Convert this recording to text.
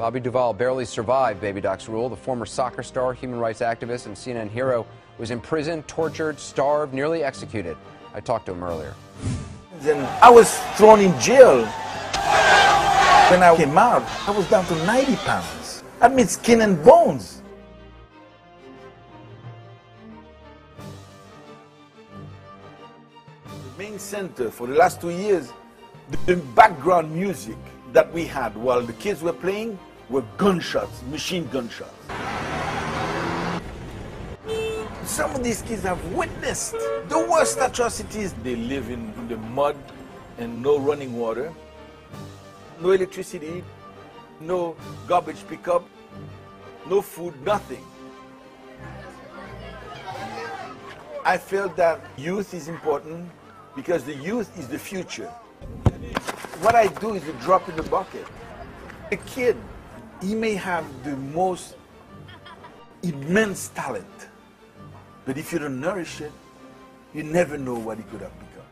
Boby Duval barely survived Baby Doc's rule. The former soccer star, human rights activist, and CNN hero was imprisoned, tortured, starved, nearly executed. I talked to him earlier. And I was thrown in jail. When I came out, I was down to 90 pounds. I mean, skin and bones. The main center for the last two years, the background music that we had while the kids were playing were gunshots, machine gunshots. Some of these kids have witnessed the worst atrocities. They live in, the mud and no running water, no electricity, no garbage pickup, no food, nothing. I felt that youth is important because the youth is the future. What I do is a drop in the bucket. A kid, he may have the most immense talent, but if you don't nourish it, you never know what he could have become.